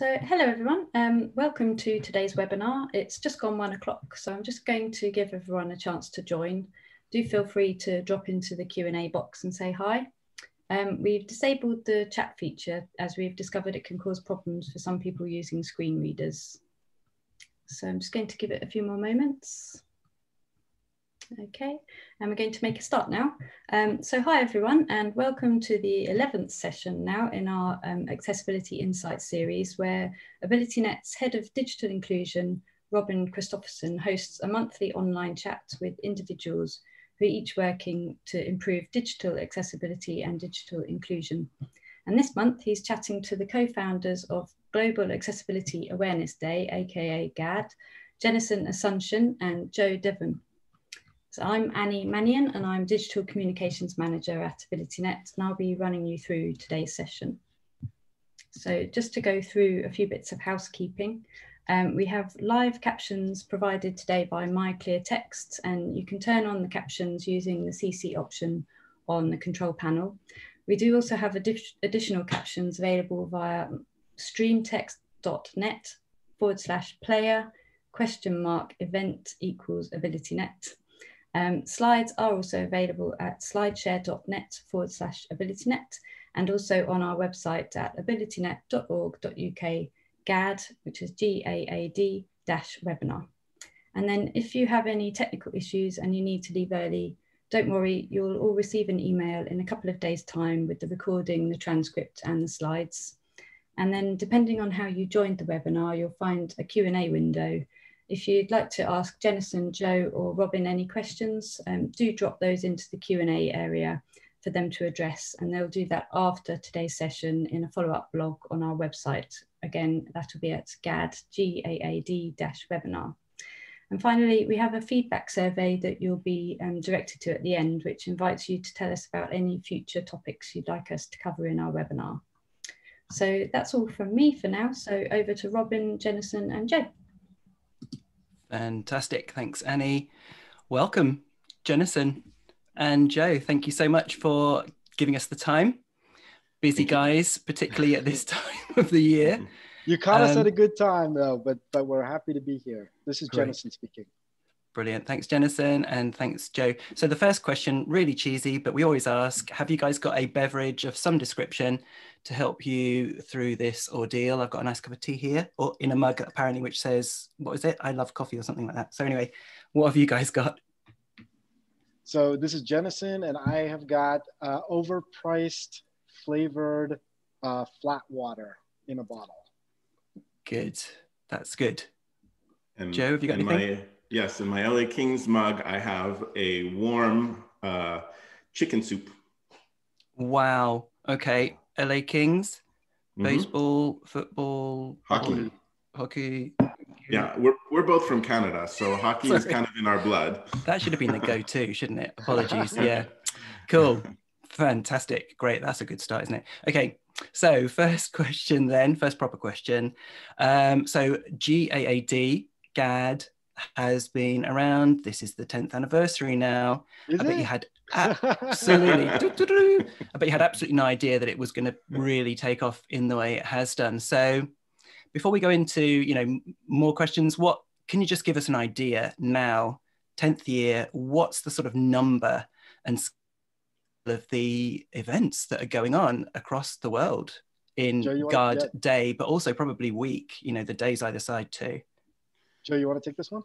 So hello everyone, um, welcome to today's webinar. It's just gone one o'clock, so I'm just going to give everyone a chance to join. Do feel free to drop into the Q&A box and say hi. Um, we've disabled the chat feature as we've discovered it can cause problems for some people using screen readers. So I'm just going to give it a few more moments. Okay, and we're going to make a start now. Um, so hi everyone and welcome to the 11th session now in our um, Accessibility Insights series where AbilityNet's Head of Digital Inclusion, Robin Christopherson, hosts a monthly online chat with individuals who are each working to improve digital accessibility and digital inclusion. And this month he's chatting to the co-founders of Global Accessibility Awareness Day, aka GAAD, Jennison Asuncion and Joe Devon. So I'm Annie Mannion and I'm Digital Communications Manager at AbilityNet and I'll be running you through today's session. So just to go through a few bits of housekeeping, um, we have live captions provided today by MyClearText and you can turn on the captions using the CC option on the control panel. We do also have additional captions available via streamtext.net forward slash player question mark event equals AbilityNet. Um, slides are also available at slideshare.net forward slash abilitynet and also on our website at abilitynet.org.uk GAAD, which is G-A-A-D dash webinar. And then if you have any technical issues and you need to leave early, don't worry, you'll all receive an email in a couple of days time with the recording, the transcript and the slides. And then depending on how you joined the webinar, you'll find a Q&A window if you'd like to ask Jennison, Joe or Robin any questions, um, do drop those into the Q&A area for them to address and they'll do that after today's session in a follow-up blog on our website. Again, that will be at GAAD, G-A-A-D-webinar. And finally, we have a feedback survey that you'll be um, directed to at the end, which invites you to tell us about any future topics you'd like us to cover in our webinar. So that's all from me for now. So over to Robin, Jennison and Joe. Fantastic. Thanks, Annie. Welcome, Jennison and Joe. Thank you so much for giving us the time. Busy guys, particularly at this time of the year. You caught um, us at a good time, though, but but we're happy to be here. This is great. Jennison speaking. Brilliant. Thanks, Jennison, and thanks, Joe. So the first question, really cheesy, but we always ask, have you guys got a beverage of some description to help you through this ordeal? I've got a nice cup of tea here, or in a mug apparently, which says, what is it? I love coffee or something like that. So anyway, what have you guys got? So this is Jennison, and I have got uh, overpriced flavored uh, flat water in a bottle. Good. That's good. And, Joe, have you got anything? My Yes, in my LA Kings mug, I have a warm uh, chicken soup. Wow. Okay. LA Kings, mm-hmm. baseball, football, hockey. Hockey. Yeah, we're, we're both from Canada, so hockey is kind of in our blood. That should have been the go to, shouldn't it? Apologies. Yeah. Cool. Fantastic. Great. That's a good start, isn't it? Okay. So, first question then, first proper question. Um, so, GAAD, GAD, has been around. This is the 10th anniversary now. Is I bet it? you had absolutely, I bet you had absolutely no idea that it was going to really take off in the way it has done. So, before we go into you know more questions, what can you just give us an idea now, 10th year? What's the sort of number and of the events that are going on across the world in Joe, GAAD yeah. Day, but also probably week? You know, the days either side too. Joe, you want to take this one?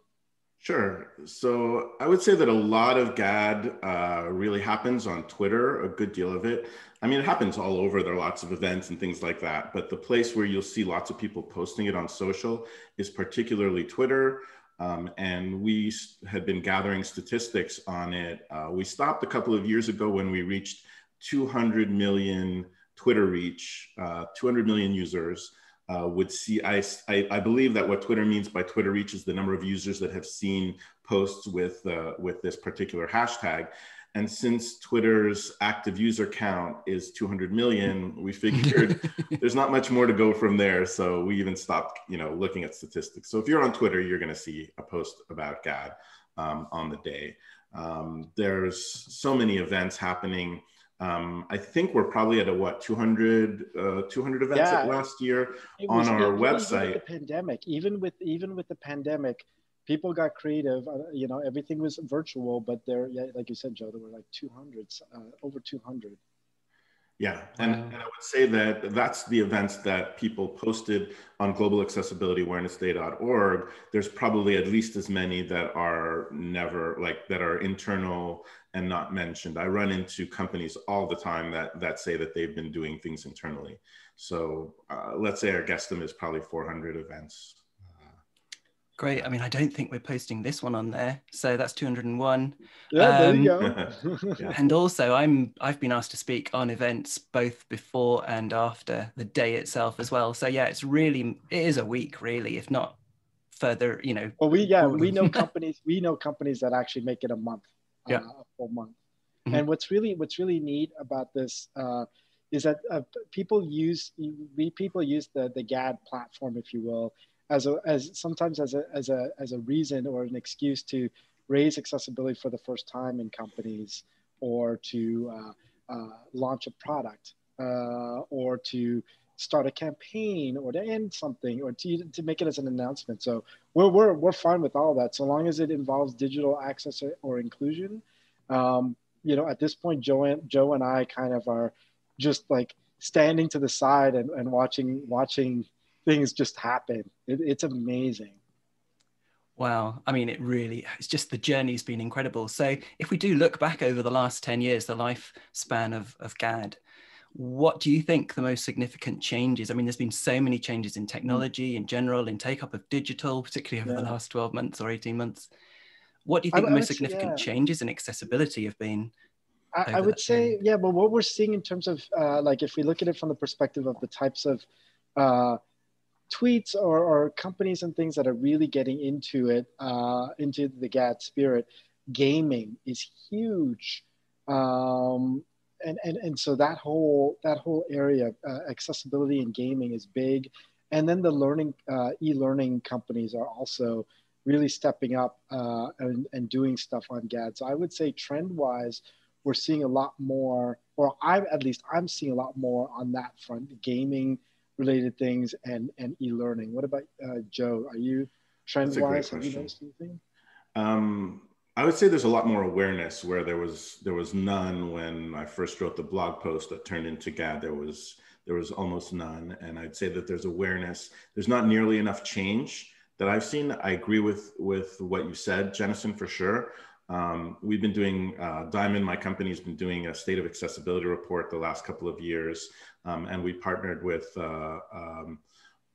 Sure. So I would say that a lot of GAAD uh, really happens on Twitter, a good deal of it. I mean, it happens all over. There are lots of events and things like that. But the place where you'll see lots of people posting it on social is particularly Twitter. Um, and we had been gathering statistics on it. Uh, we stopped a couple of years ago when we reached 200 million Twitter reach, uh, 200 million users uh, would see, I, I, I, believe that what Twitter means by Twitter reach is the number of users that have seen posts with, uh, with this particular hashtag. And since Twitter's active user count is 200 million, we figured there's not much more to go from there. So we even stopped, you know, looking at statistics. So if you're on Twitter, you're going to see a post about GAAD um, on the day. Um, there's so many events happening Um, I think we're probably at a what 200 uh, 200 events Yeah. last year on was- our it really with website. The pandemic, even with even with the pandemic, people got creative. Uh, you know, everything was virtual, but there, yeah, like you said, Joe, there were like 200, uh, over 200. Yeah, and, Wow. and I would say that that's the events that people posted on globalaccessibilityawarenessday.org. There's probably at least as many that are never like that are internal and not mentioned. I run into companies all the time that that say that they've been doing things internally. So uh, let's say our guesstimate is probably 400 events. Great. I mean, I don't think we're posting this one on there. So that's 201. Yeah, there you Um, go. Yeah. And also I'm I've been asked to speak on events both before and after the day itself as well. So yeah, it's really it is a week really, if not further, you know. Well, we yeah, we know companies. We know companies that actually make it a month, uh, Yeah. a full month. Mhm. And what's really what's really neat about this uh, is that uh, people use we people use the the GAAD platform, if you will, as a as sometimes as a as a as a reason or an excuse to raise accessibility for the first time in companies, or to uh, uh, launch a product, uh, or to start a campaign, or to end something, or to to make it as an announcement. So we're we're we're fine with all that, so long as it involves digital access or, or inclusion. Um, you know, at this point, Joe and Joe and I kind of are just like standing to the side and, and watching watching things just happen. It, it's amazing. Wow. I mean, it really, it's just the journey's been incredible. So, if we do look back over the last 10 years, the lifespan of, of GAAD, what do you think the most significant changes? I mean, there's been so many changes in technology in general, in take up of digital, particularly over the last 12 months or 18 months. What do you think I the most say, significant yeah. changes in accessibility have been? I, I would say, yeah, but what we're seeing in terms of uh, like if we look at it from the perspective of the types of uh, tweets or, or companies and things that are really getting into it, uh, into the GAAD spirit, gaming is huge. Um, and, and, and so that whole that whole area, uh, accessibility and gaming is big. And then the learning, uh, e-learning companies are also really stepping up uh, and, and doing stuff on GAAD. So I would say trend-wise, we're seeing a lot more, or I'm at least I'm seeing a lot more on that front, gaming related things and and e-learning. What about uh, Joe? Are you great trend-wise? Have you noticed anything? Um, I would say there's a lot more awareness where there was there was none when I first wrote the blog post that turned into GAAD. There was there was almost none, and I'd say that there's awareness. There's not nearly enough change that I've seen. I agree with with what you said, Jennison, for sure. Um, we've been doing uh, Diamond, my company's been doing a state of accessibility report the last couple of years, um, and we partnered with. Uh, um,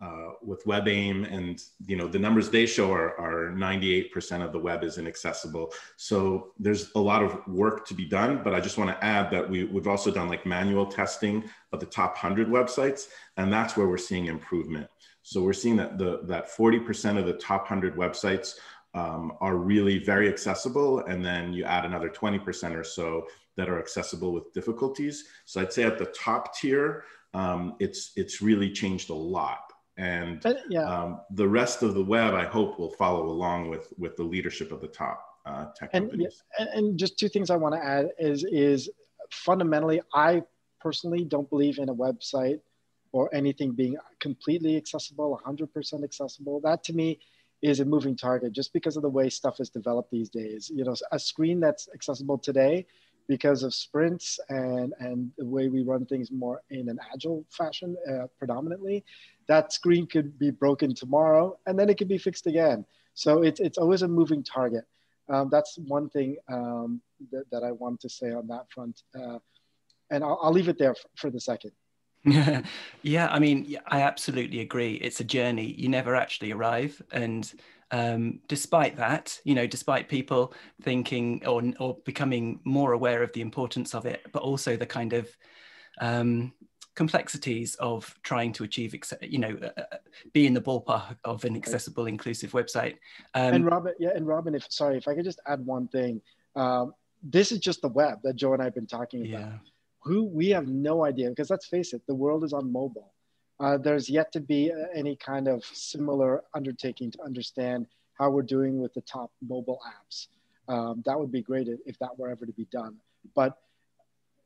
uh, with WebAIM, and you know the numbers they show are, are 98% of the web is inaccessible. So there's a lot of work to be done. But I just want to add that we, we've also done like manual testing of the top 100 websites, and that's where we're seeing improvement. So we're seeing that the that 40% of the top 100 websites um, are really very accessible, and then you add another 20% or so that are accessible with difficulties. So I'd say at the top tier, um, it's it's really changed a lot and But, yeah, um, the rest of the web i hope will follow along with with the leadership of the top uh, tech And- companies and, and just two things I want to add is is fundamentally, I personally don't believe in a website or anything being completely accessible, 100% accessible. That to me is a moving target just because of the way stuff is developed these days. You know, a screen that's accessible today because of sprints and, and the way we run things more in an agile fashion uh, predominantly, that screen could be broken tomorrow and then it could be fixed again. So it's, it's always a moving target. Um, that's one thing um, that, that I want to say on that front. Uh, and I'll, I'll leave it there for, for the second. yeah, I mean, I absolutely agree. It's a journey. You never actually arrive. And um, despite that, you know, despite people thinking or, or becoming more aware of the importance of it, but also the kind of um, complexities of trying to achieve, you know, uh, uh, be in the ballpark of an accessible, inclusive website. Um, and Robin, yeah, and Robin, if sorry, if I could just add one thing, um, this is just the web that Joe and I have been talking about. yeah. Who we have no idea because let's face it, the world is on mobile. Uh, there's yet to be uh, any kind of similar undertaking to understand how we're doing with the top mobile apps. Um, that would be great if that were ever to be done. But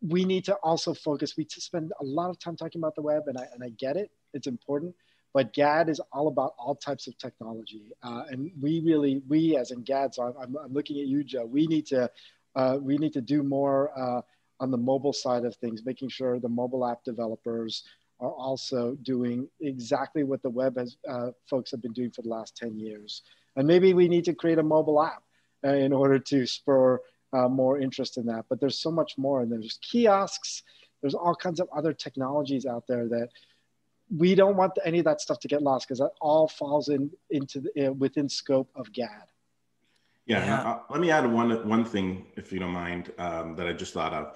we need to also focus. We spend a lot of time talking about the web, and I and I get it; it's important. But GAAD is all about all types of technology, uh, and we really, we as in GAAD. So I'm, I'm looking at you, Joe. We need to, uh, we need to do more uh, on the mobile side of things, making sure the mobile app developers are also doing exactly what the web has, uh, folks have been doing for the last 10 years. And maybe we need to create a mobile app uh, in order to spur uh, more interest in that. But there's so much more, and there's kiosks. There's all kinds of other technologies out there that we don't want any of that stuff to get lost because that all falls in into the, uh, within scope of GAAD. Yeah, yeah. Uh, let me add one one thing, if you don't mind, um, that I just thought of.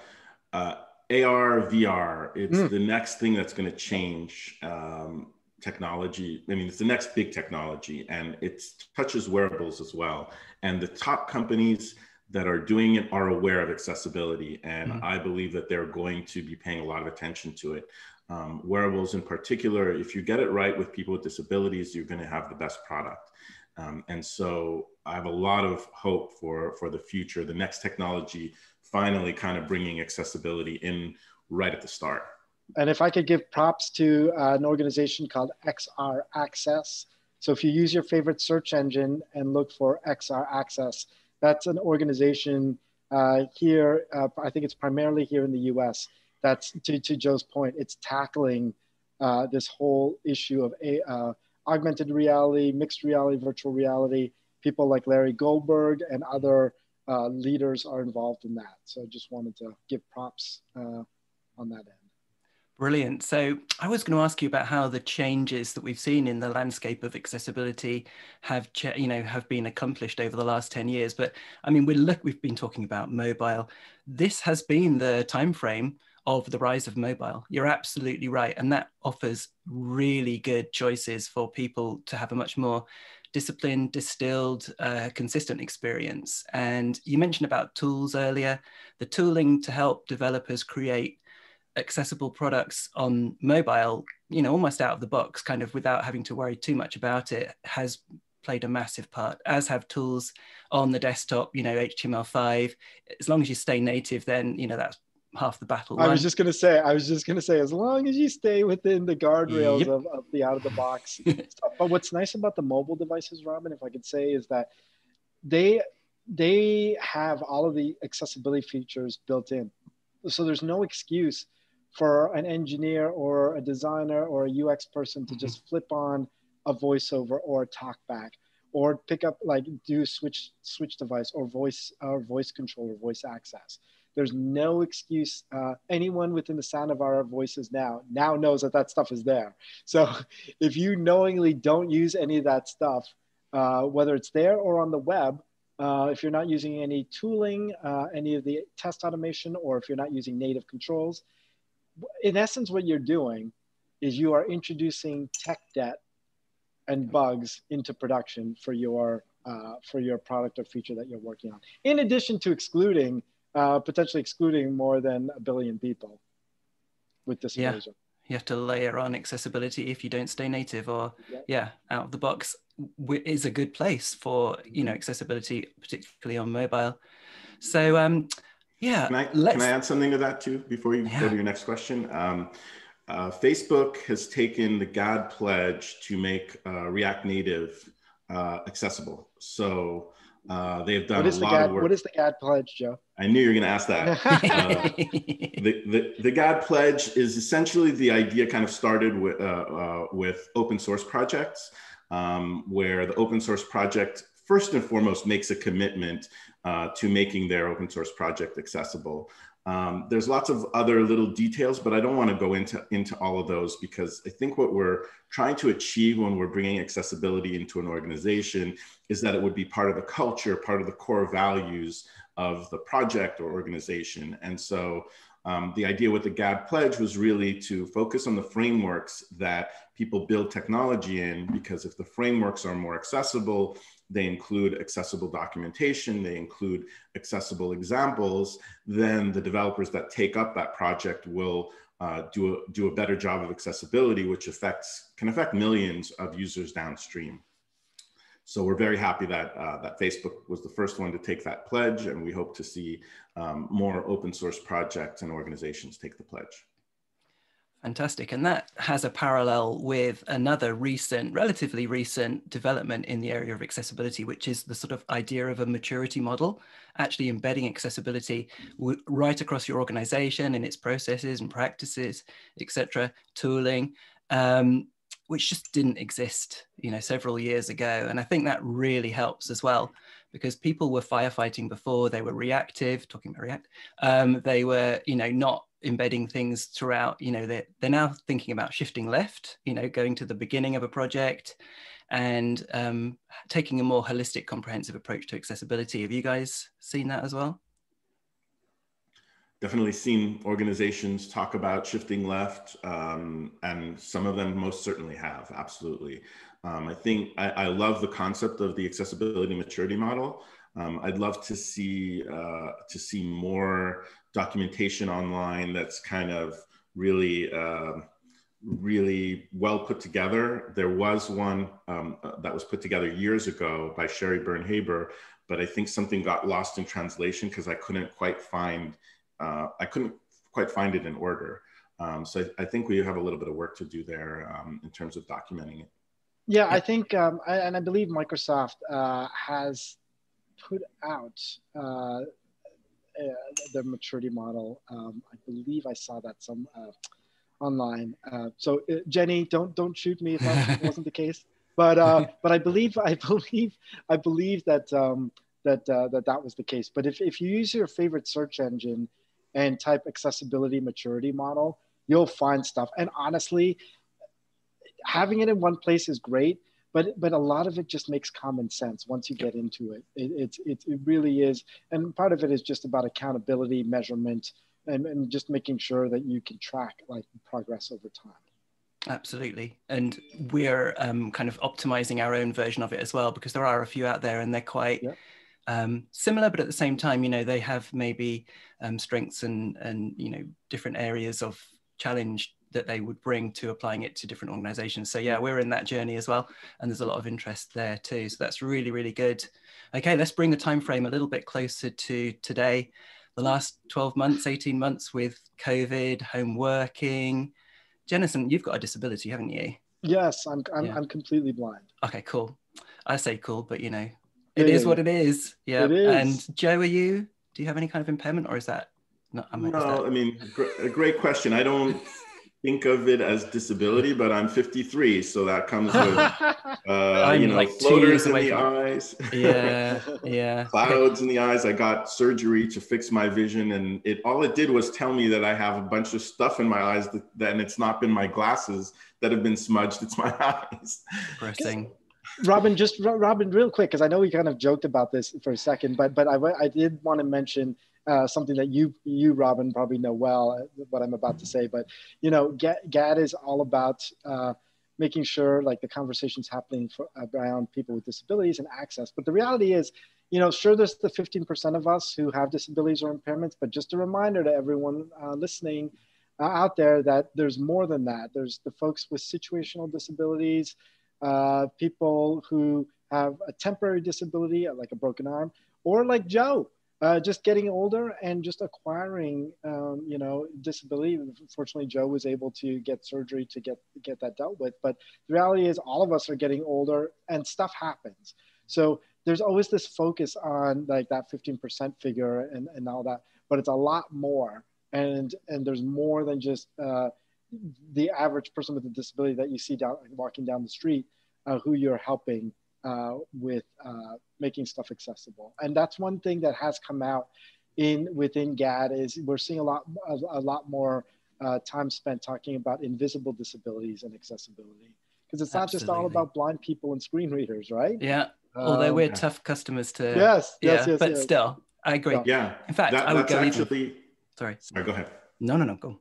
Uh, AR, VR, it's mm. the next thing that's going to change um, technology. I mean, it's the next big technology, and it touches wearables as well. And the top companies that are doing it are aware of accessibility, and mm. I believe that they're going to be paying a lot of attention to it. Um, wearables, in particular, if you get it right with people with disabilities, you're going to have the best product. Um, and so I have a lot of hope for for the future. The next technology finally kind of bringing accessibility in right at the start. And if I could give props to uh, an organization called XR Access. So if you use your favorite search engine and look for XR Access, that's an organization uh, here. Uh, I think it's primarily here in the US. That's to, to Joe's point, it's tackling uh, this whole issue of a, uh, augmented reality, mixed reality, virtual reality. People like Larry Goldberg and other uh, leaders are involved in that. So I just wanted to give props uh, on that end. Brilliant. So I was going to ask you about how the changes that we've seen in the landscape of accessibility have, you know, have been accomplished over the last 10 years. But I mean, we look, we've been talking about mobile. This has been the time frame of the rise of mobile. You're absolutely right. And that offers really good choices for people to have a much more disciplined, distilled, uh, consistent experience. And you mentioned about tools earlier, the tooling to help developers create accessible products on mobile, you know, almost out of the box, kind of without having to worry too much about it, has played a massive part, as have tools on the desktop, you know, HTML5. As long as you stay native, then, you know, that's half the battle. I was just gonna say, I was just gonna say, as long as you stay within the guardrails yep. of, of, the out of the box stuff. But what's nice about the mobile devices, Robin, if I could say, is that they they have all of the accessibility features built in. So there's no excuse for an engineer or a designer or a UX person to mm-hmm. just flip on a voiceover or a talkback or pick up like do switch switch device or voice or voice control or voice access there's no excuse. Uh, anyone within the sound of our voices now now knows that that stuff is there. So if you knowingly don't use any of that stuff, uh, whether it's there or on the web, uh, if you're not using any tooling, uh, any of the test automation, or if you're not using native controls, in essence, what you're doing is you are introducing tech debt and bugs into production for your uh, for your product or feature that you're working on. In addition to excluding uh, potentially excluding more than a billion people with this yeah. You have to layer on accessibility if you don't stay native or yeah, yeah out of the box is a good place for you know accessibility, particularly on mobile. So um, yeah, can I, can I add something to that too before you yeah. go to your next question? Um, uh, Facebook has taken the GAAD pledge to make uh, React Native uh, accessible. So uh, they've done a lot GAAD, of work. What is the GAAD pledge, Joe? I knew you were going to ask that. uh, the, the, the GAAD pledge is essentially the idea kind of started with, uh, uh, with open source projects, um, where the open source project first and foremost makes a commitment uh, to making their open source project accessible. Um, there's lots of other little details, but I don't want to go into, into all of those because I think what we're trying to achieve when we're bringing accessibility into an organization is that it would be part of the culture, part of the core values of the project or organization. And so um, the idea with the GAAD pledge was really to focus on the frameworks that people build technology in, because if the frameworks are more accessible, they include accessible documentation, they include accessible examples, then the developers that take up that project will uh, do, a, do a better job of accessibility, which affects, can affect millions of users downstream. So we're very happy that uh, that Facebook was the first one to take that pledge, and we hope to see um, more open source projects and organizations take the pledge. Fantastic. And that has a parallel with another recent, relatively recent development in the area of accessibility, which is the sort of idea of a maturity model, actually embedding accessibility right across your organization in its processes and practices, etc., tooling, um, which just didn't exist, you know, several years ago. And I think that really helps as well because people were firefighting before they were reactive talking about react um, they were you know not embedding things throughout you know they're, they're now thinking about shifting left you know going to the beginning of a project and um, taking a more holistic comprehensive approach to accessibility. Have you guys seen that as well? Definitely seen organizations talk about shifting left um, and some of them most certainly have absolutely. Um, i think I, I, love the concept of the accessibility maturity model. Um, i'd love to see uh, to see more documentation online that's kind of really uh, really well put together. There was one um, that was put together years ago by Sherry Byrne-Haber, but I think something got lost in translation because I couldn't quite find uh, I couldn't quite find it in order. Um, so I, I, think we have a little bit of work to do there um, in terms of documenting it. Yeah, I think, um, I, and I believe Microsoft uh, has put out uh, the maturity model. Um, I believe I saw that some uh, online. Uh, so uh, Jenny, don't don't shoot me if that wasn't the case. But uh, but I believe I believe I believe that um, that uh, that that was the case. But if if you use your favorite search engine and type accessibility maturity model, you'll find stuff. And honestly, having it in one place is great but but a lot of it just makes common sense once you get into it. it it's it, it really is, and part of it is just about accountability, measurement, and, and just making sure that you can track like progress over time. Absolutely, and we're um, kind of optimizing our own version of it as well because there are a few out there, and they're quite. Um, similar, but at the same time, you know, they have maybe um, strengths and and you know different areas of challenge that they would bring to applying it to different organizations. So yeah, mm. we're in that journey as well. And there's a lot of interest there too. So that's really, really good. Okay, let's bring the time frame a little bit closer to today. The mm. last 12 months, 18 months with COVID, home working. Jennison, you've got a disability, haven't you? Yes, I'm, I'm, yeah. I'm completely blind. Okay, cool. I say cool, but you know, it yeah, is yeah, what it is. Yeah. It is. And Joe, are you, do you have any kind of impairment or is that not? I mean, no, that... I mean, a great question. I don't, think of it as disability, but I'm 53, so that comes with uh, you know like floaters in the eyes. Yeah, yeah. Clouds in the eyes. I got surgery to fix my vision, and it all it did was tell me that I have a bunch of stuff in my eyes that, that and it's not been my glasses that have been smudged. It's my eyes. Interesting. Robin, just Robin, real quick, because I know we kind of joked about this for a second, but but I, I did want to mention uh, something that you you Robin probably know well uh, what I'm about to say. But you know, GAAD is all about uh, making sure like the conversations happening for, around people with disabilities and access. But the reality is, you know, sure, there's the 15% of us who have disabilities or impairments, but just a reminder to everyone uh, listening uh, out there that there's more than that. There's the folks with situational disabilities, uh, people who have a temporary disability, like a broken arm, or like Joe, uh, just getting older and just acquiring, um, you know, disability. Fortunately, Joe was able to get surgery to get get that dealt with. But the reality is, all of us are getting older, and stuff happens. So there's always this focus on like that 15% figure and, and all that, but it's a lot more. And and there's more than just uh, the average person with a disability that you see down walking down the street, uh, who you're helping uh, with uh, making stuff accessible. And that's one thing that has come out in within GAAD is we're seeing a lot, a, a lot more uh, time spent talking about invisible disabilities and accessibility. Because it's not Absolutely. just all about blind people and screen readers, right? Yeah. Although um, we're tough customers to. Yes. Yeah. Yes, yes, but yes. still, I agree. Yeah. In fact, that, I would go actually. Even... Sorry. Sorry. Go ahead. No, no, no. Go.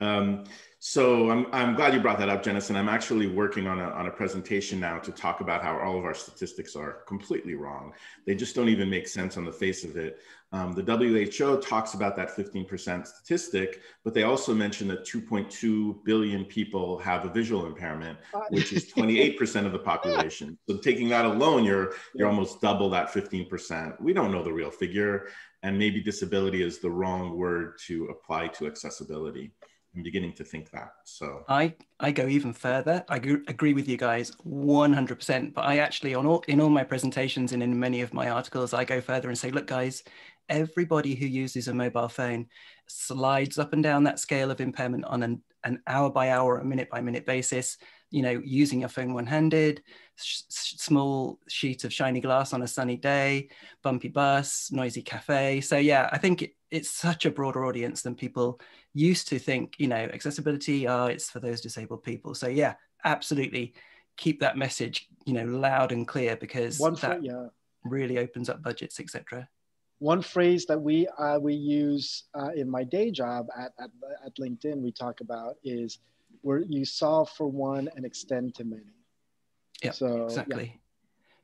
Um, so I'm, I'm glad you brought that up, Jennison. I'm actually working on a, on a presentation now to talk about how all of our statistics are completely wrong. They just don't even make sense on the face of it. Um, the WHO talks about that 15% statistic, but they also mention that 2.2 billion people have a visual impairment, which is 28% of the population. So taking that alone, you're, you're almost double that 15%. We don't know the real figure, and maybe disability is the wrong word to apply to accessibility. I'm beginning to think that. So I I go even further. I agree with you guys 100%. But I actually on all in all my presentations and in many of my articles, I go further and say, look, guys, everybody who uses a mobile phone slides up and down that scale of impairment on an, an hour by hour, a minute by minute basis. You know, using your phone one handed, sh- small sheet of shiny glass on a sunny day, bumpy bus, noisy cafe. So yeah, I think it, it's such a broader audience than people used to think. You know, accessibility, oh, it's for those disabled people. So yeah, absolutely, keep that message, you know, loud and clear because One that yeah. really opens up budgets, etc one phrase that we uh, we use uh, in my day job at, at, at LinkedIn we talk about is where you solve for one and extend to many. Yeah, so, exactly. Yeah.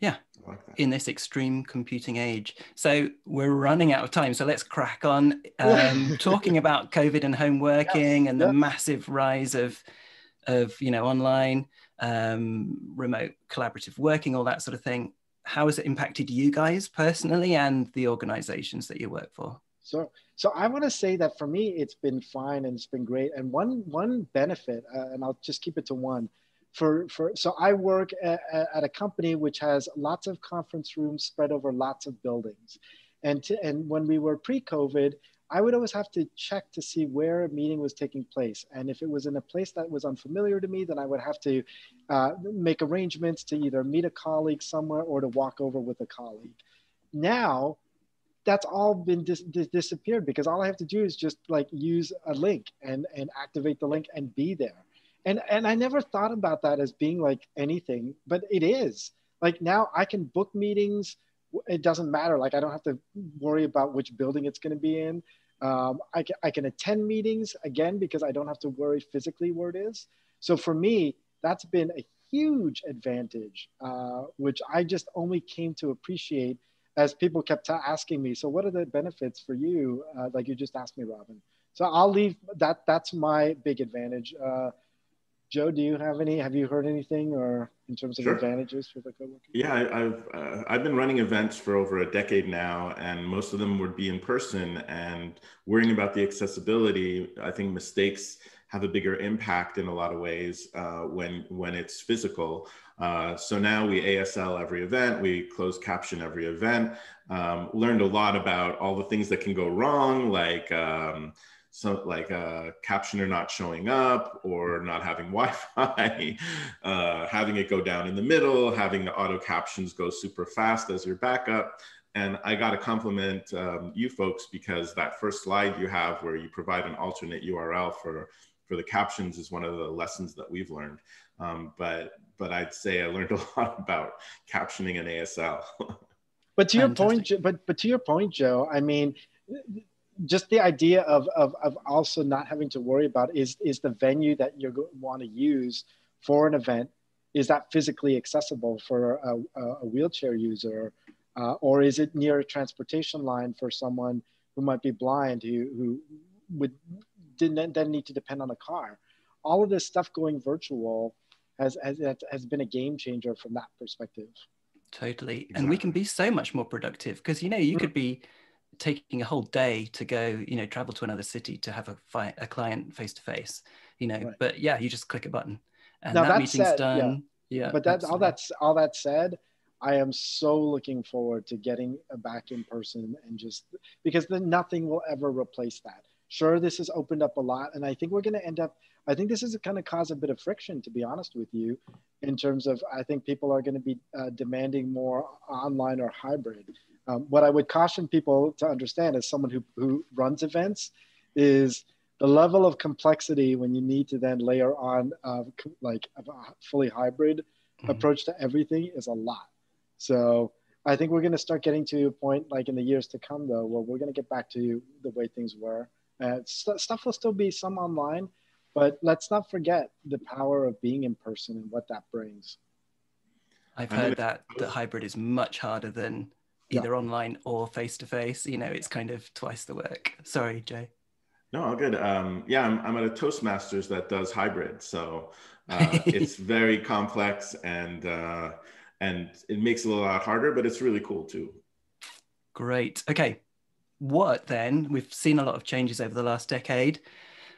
Yeah. Like in this extreme computing age. So we're running out of time. So let's crack on um, talking about COVID and home working and the massive rise of of you know online um, remote collaborative working, all that sort of thing how has it impacted you guys personally and the organizations that you work for? So, so I want to say that for me, it's been fine and it's been great. And one one benefit, uh, and I'll just keep it to one, for for so I work at, at, a company which has lots of conference rooms spread over lots of buildings, and to, and when we were pre-COVID, I would always have to check to see where a meeting was taking place. And if it was in a place that was unfamiliar to me, then I would have to uh, make arrangements to either meet a colleague somewhere or to walk over with a colleague. Now, that's all been dis- dis- disappeared because all I have to do is just like use a link and, and activate the link and be there. And, and I never thought about that as being like anything, but it is. Like now I can book meetings. It doesn't matter. Like I don't have to worry about which building it's going to be in. Um, I, can, I can attend meetings again because I don't have to worry physically where it is. So for me, that's been a huge advantage, uh, which I just only came to appreciate as people kept asking me. So what are the benefits for you? Uh, like you just asked me, Robin. So I'll leave that. That's my big advantage. Uh, Joe, do you have any? Have you heard anything, or in terms of sure. advantages for the co-working? Yeah, I, have uh, I've been running events for over a decade now, and most of them would be in person. And worrying about the accessibility, I think mistakes have a bigger impact in a lot of ways uh, when when it's physical. Uh, so now we ASL every event, we close caption every event. Um, learned a lot about all the things that can go wrong, like. Um, so like a uh, captioner not showing up or not having Wi-Fi, uh, having it go down in the middle, having the auto captions go super fast as your backup. And I got to compliment um, you folks because that first slide you have where you provide an alternate URL for, for the captions is one of the lessons that we've learned. Um, but, but I'd say I learned a lot about captioning an ASL. but to your point, but, but to your point, Joe, I mean, just the idea of, of, of also not having to worry about is, is the venue that you want to use for an event, is that physically accessible for a, a wheelchair user? Uh, or is it near a transportation line for someone who might be blind who, who would didn't then need to depend on a car? All of this stuff going virtual has, has, has been a game changer from that perspective. Totally. Exactly. And we can be so much more productive because, you know, you could be taking a whole day to go, you know, travel to another city to have a, fi- a client face to face, you know. Right. But yeah, you just click a button, and now that, that meeting's said, done. Yeah. yeah but that's all that's all that said. I am so looking forward to getting back in person and just because then nothing will ever replace that. Sure, this has opened up a lot, and I think we're going to end up. I think this is going to cause a bit of friction, to be honest with you, in terms of I think people are going to be uh, demanding more online or hybrid. Um, what I would caution people to understand as someone who, who runs events is the level of complexity when you need to then layer on uh, like a fully hybrid mm-hmm. approach to everything is a lot. So I think we're going to start getting to a point like in the years to come though, where we're going to get back to the way things were. Uh, st- stuff will still be some online, But let's not forget the power of being in person and what that brings. I've heard that the hybrid is much harder than either yeah. online or face to face. You know, it's kind of twice the work. Sorry, Jay. No, all good. Um, yeah, I'm, I'm at a Toastmasters that does hybrid, so uh, it's very complex and uh, and it makes it a lot harder, but it's really cool too. Great. Okay, what then? We've seen a lot of changes over the last decade.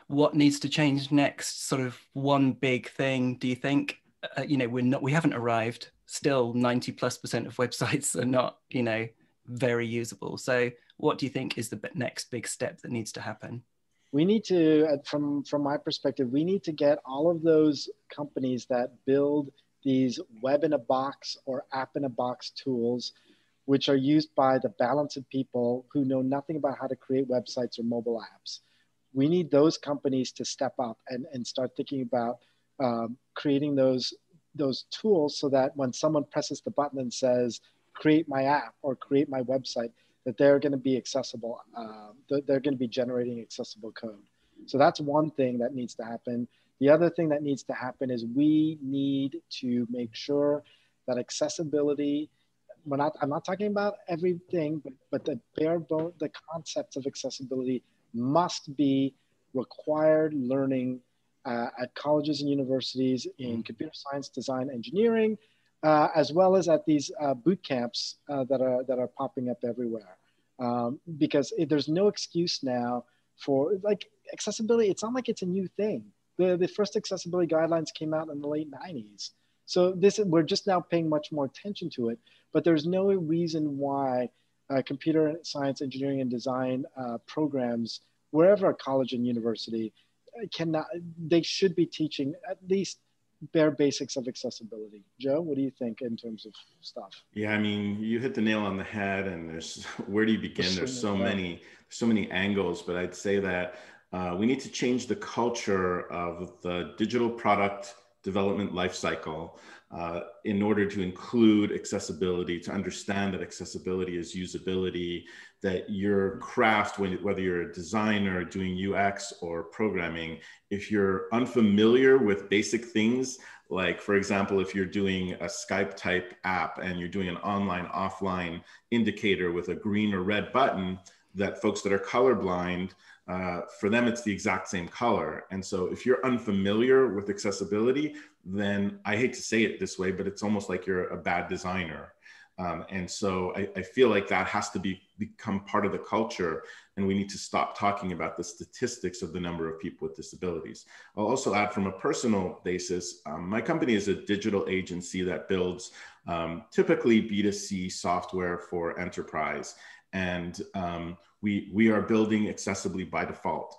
What needs to change next? Sort of one big thing. Do you think? Uh, you know, we're not. We haven't arrived. Still, ninety plus percent of websites are not. You know, very usable. So, what do you think is the next big step that needs to happen? we need to from from my perspective we need to get all of those companies that build these web in a box or app in a box tools which are used by the balance of people who know nothing about how to create websites or mobile apps we need those companies to step up and, and start thinking about um, creating those those tools so that when someone presses the button and says create my app or create my website that they're going to be accessible. Uh, they're going to be generating accessible code. So that's one thing that needs to happen. The other thing that needs to happen is we need to make sure that accessibility. We're not. I'm not talking about everything, but but the bare bone, the concepts of accessibility must be required learning uh, at colleges and universities in computer science, design, engineering, uh, as well as at these uh, boot camps uh, that are that are popping up everywhere. Um, because it, there's no excuse now for like accessibility. It's not like it's a new thing. The the first accessibility guidelines came out in the late 90s. So this we're just now paying much more attention to it. But there's no reason why uh, computer science, engineering, and design uh, programs, wherever a college and university, uh, cannot. They should be teaching at least bare basics of accessibility. Joe, what do you think in terms of stuff? Yeah, I mean, you hit the nail on the head, and there's where do you begin? There's so many, so many angles, but I'd say that uh, we need to change the culture of the digital product development lifecycle uh, in order to include accessibility, to understand that accessibility is usability, that your craft, whether you're a designer doing UX or programming, if you're unfamiliar with basic things, like for example, if you're doing a Skype type app and you're doing an online offline indicator with a green or red button, that folks that are colorblind uh, for them it's the exact same color. And so if you're unfamiliar with accessibility then i hate to say it this way but it's almost like you're a bad designer. Um, and so I, I, feel like that has to be become part of the culture and we need to stop talking about the statistics of the number of people with disabilities. I'll also add from a personal basis um, my company is a digital agency that builds um, typically b2c software for enterprise and um, we we are building accessibly by default.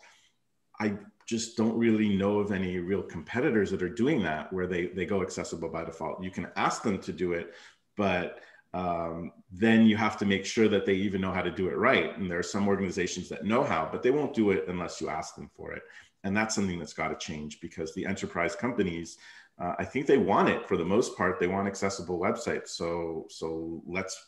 I just don't really know of any real competitors that are doing that where they they go accessible by default. You can ask them to do it, but um, then you have to make sure that they even know how to do it right. And there are some organizations that know how, but they won't do it unless you ask them for it. And that's something that's got to change because the enterprise companies, uh, I think they want it for the most part. They want accessible websites. So so let's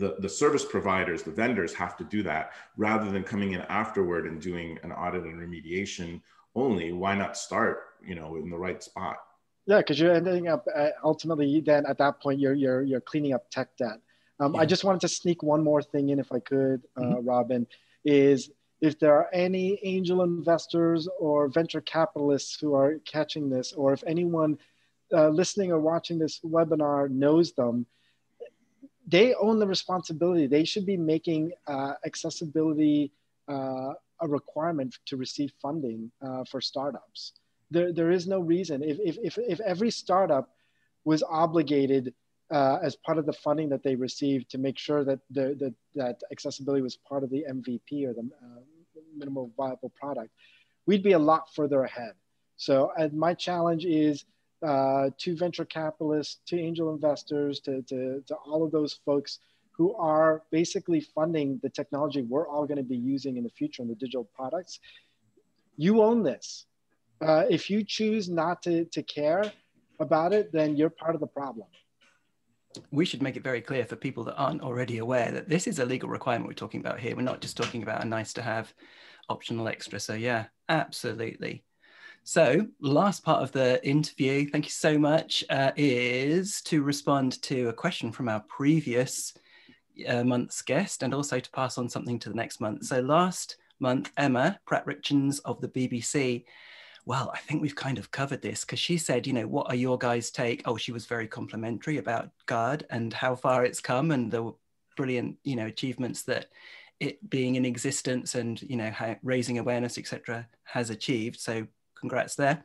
the, the service providers, the vendors have to do that rather than coming in afterward and doing an audit and remediation only. Why not start, you know, in the right spot? Yeah, because you're ending up uh, ultimately then at that point you're you're you're cleaning up tech debt. Um, yeah. I just wanted to sneak one more thing in, if I could, uh, mm-hmm. Robin, is if there are any angel investors or venture capitalists who are catching this, or if anyone uh, listening or watching this webinar knows them, they own the responsibility. They should be making uh, accessibility uh, a requirement to receive funding uh, for startups. There, there is no reason. If, if, if, if every startup was obligated uh, as part of the funding that they received to make sure that, the, the, that accessibility was part of the MVP or the uh, minimal viable product, we'd be a lot further ahead. So my challenge is uh, to venture capitalists, to angel investors, to, to, to all of those folks who are basically funding the technology we're all going to be using in the future in the digital products. You own this. Uh, if you choose not to, to care about it, then you're part of the problem. We should make it very clear for people that aren't already aware that this is a legal requirement we're talking about here. We're not just talking about a nice to have optional extra. So, yeah, absolutely. So, last part of the interview, thank you so much, uh, is to respond to a question from our previous uh, month's guest and also to pass on something to the next month. So, last month, Emma Pratt Richens of the BBC. Well, I think we've kind of covered this because she said, you know, what are your guys' take? Oh, she was very complimentary about GAAD and how far it's come and the brilliant, you know, achievements that it being in existence and you know raising awareness etc has achieved so congrats there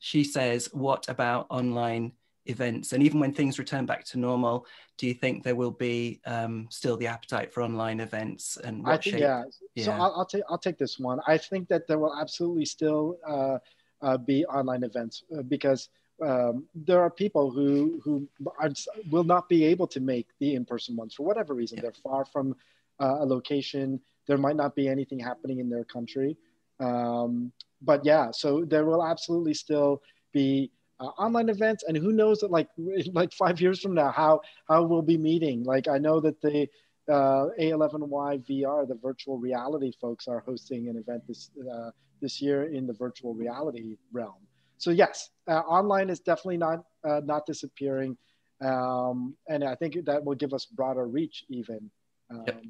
she says what about online events and even when things return back to normal do you think there will be um, still the appetite for online events and I think, yeah. yeah. so I'll, I'll, take i'll take this one i think that there will absolutely still uh, uh, be online events uh, because um, there are people who who are, will not be able to make the in-person ones for whatever reason yeah. they're far from uh, a location. There might not be anything happening in their country. Um, but yeah, so there will absolutely still be uh, online events, and who knows that like like five years from now, how how we'll be meeting. Like I know that the uh, A11Y VR, the virtual reality folks, are hosting an event this uh, this year in the virtual reality realm. So yes, uh, online is definitely not uh, not disappearing, um, and I think that will give us broader reach even. Um, yep.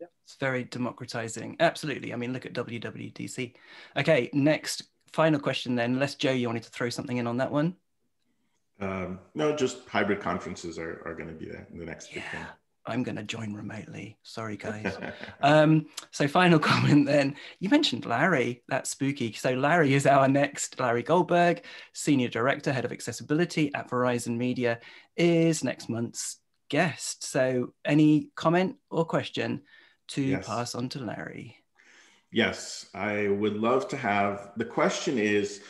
It's very democratizing. Absolutely. I mean, look at WWDC. Okay, next final question then. Unless Joe, you wanted to throw something in on that one? Um, no, just hybrid conferences are, are going to be the, the next yeah. big thing. I'm going to join remotely. Sorry, guys. um, so, final comment then. You mentioned Larry. That's spooky. So, Larry is our next. Larry Goldberg, Senior Director, Head of Accessibility at Verizon Media, is next month's guest. So, any comment or question to yes. pass on to Larry? Yes, I would love to have. The question is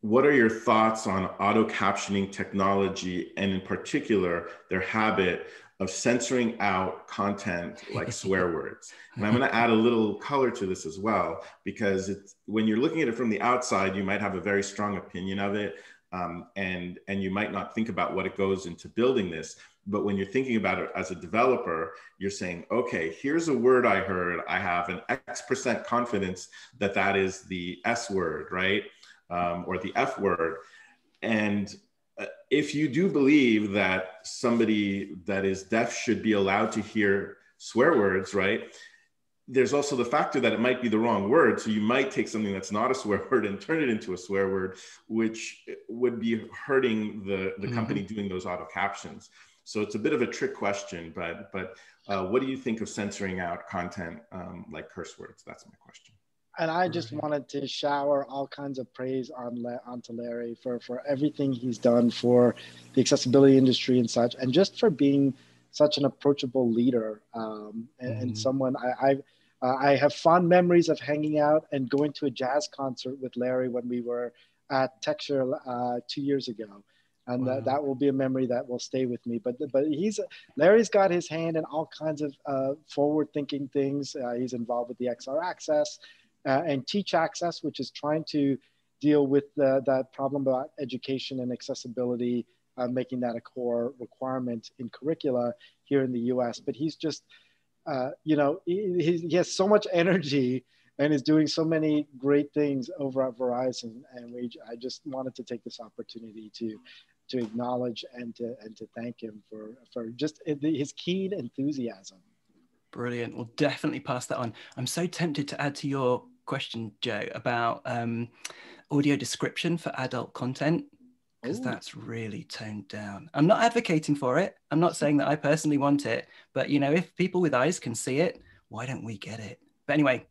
what are your thoughts on auto captioning technology and, in particular, their habit of censoring out content like swear words. And I'm going to add a little color to this as well, because it's, when you're looking at it from the outside, you might have a very strong opinion of it. Um, and, and you might not think about what it goes into building this. But when you're thinking about it as a developer, you're saying, okay, here's a word I heard. I have an X percent confidence that that is the S word, right? Um, or the F word. And uh, if you do believe that somebody that is deaf should be allowed to hear swear words, right? There's also the factor that it might be the wrong word. So you might take something that's not a swear word and turn it into a swear word, which would be hurting the, the mm-hmm. company doing those auto captions. So it's a bit of a trick question, but but uh, what do you think of censoring out content um, like curse words? That's my question. And I just wanted to shower all kinds of praise on onto Larry for for everything he's done for the accessibility industry and such, and just for being such an approachable leader um, and, mm-hmm. and, someone I. I uh, I have fond memories of hanging out and going to a jazz concert with Larry when we were at Texture uh, two years ago and wow. that, that will be a memory that will stay with me. But but he's Larry's got his hand in all kinds of uh, forward-thinking things. Uh, he's involved with the XR Access uh, and Teach Access, which is trying to deal with the, that problem about education and accessibility, uh, making that a core requirement in curricula here in the U.S. But he's just uh, you know he, he has so much energy and is doing so many great things over at Verizon. And we, I just wanted to take this opportunity to to acknowledge and to and to thank him for for just his keen enthusiasm. Brilliant. We'll definitely pass that on. I'm so tempted to add to your question, Joe, about um, audio description for adult content because that's really toned down. I'm not advocating for it. I'm not saying that I personally want it, but you know, if people with eyes can see it, why don't we get it? But anyway,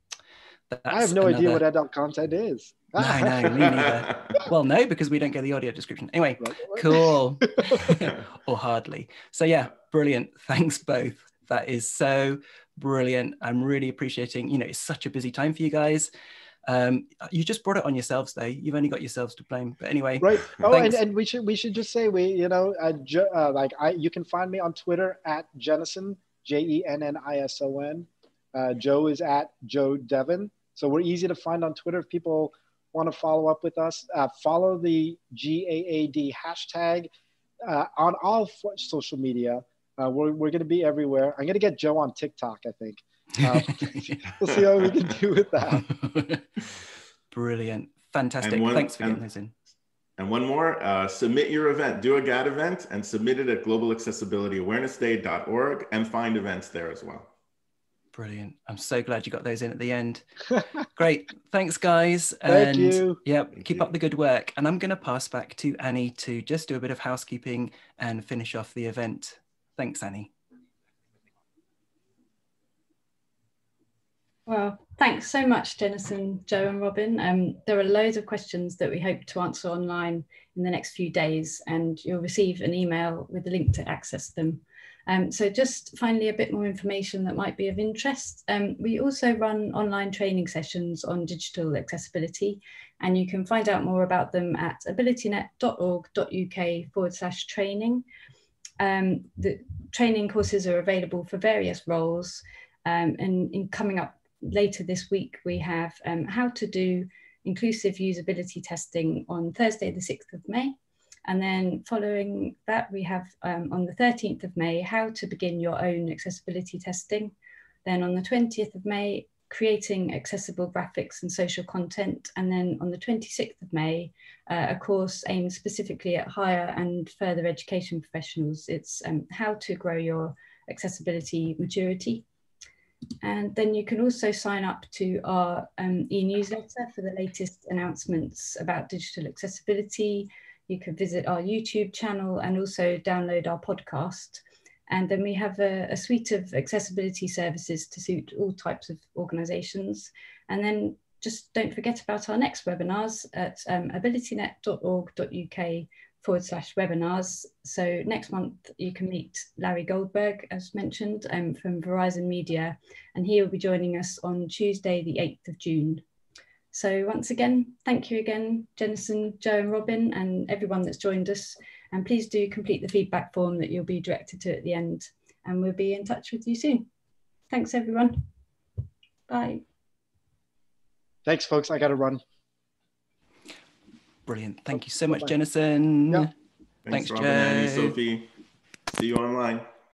I have no another... idea what adult content is. no, no, me neither. well, no, because we don't get the audio description. Anyway, cool. or hardly. So yeah, brilliant. Thanks both. That is so brilliant. I'm really appreciating, you know, it's such a busy time for you guys. Um, you just brought it on yourselves though. You've only got yourselves to blame. But anyway. Right. Oh, and, and we should we should just say we, you know, uh, uh, like I you can find me on Twitter at Jennison, J-E-N-N-I-S-O-N. Uh, Joe is at Joe Devon. So we're easy to find on Twitter. If people want to follow up with us, uh, follow the GAAD hashtag uh, on all social media. Uh, we're we're going to be everywhere. I'm going to get Joe on TikTok, I think. Uh, we'll see how we can do with that. Brilliant. Fantastic. one- Thanks for and- getting those in. And one more, uh, submit your event. Do a GAAD event and submit it at globalaccessibilityawarenessday.org and find events there as well. Brilliant. I'm so glad you got those in at the end. Great. Thanks, guys. Thank and you. Yep. Thank keep you. up the good work. And I'm going to pass back to Annie to just do a bit of housekeeping and finish off the event. Thanks, Annie. Well, thanks so much, Jennison, Joe, and Robin. Um, there are loads of questions that we hope to answer online in the next few days, and you'll receive an email with a link to access them. Um, so, just finally, a bit more information that might be of interest. Um, we also run online training sessions on digital accessibility, and you can find out more about them at abilitynet.org.uk forward slash training. Um, the training courses are available for various roles, um, and in coming up later this week, we have um, how to do inclusive usability testing on Thursday, the 6th of May. And then following that, we have um, on the 13th of May, how to begin your own accessibility testing. Then on the 20th of May, creating accessible graphics and social content. And then on the 26th of May, uh, a course aimed specifically at higher and further education professionals. It's um, how to grow your accessibility maturity. And then you can also sign up to our um, e-newsletter for the latest announcements about digital accessibility. You can visit our YouTube channel and also download our podcast. And then we have a, a suite of accessibility services to suit all types of organisations. And then just don't forget about our next webinars at um, abilitynet.org.uk forward slash webinars. So next month you can meet Larry Goldberg, as mentioned, um, from Verizon Media, and he will be joining us on Tuesday, the 8th of June. So once again, thank you again, Jennison, Joe and Robin, and everyone that's joined us. And please do complete the feedback form that you'll be directed to at the end, and we'll be in touch with you soon. Thanks, everyone. Bye. Thanks, folks. I got to run. Brilliant. Thank you so much, Bye-bye. Jennison. Yeah. Thanks, Thanks, Robin, Annie, Joe. Sophie. See you online.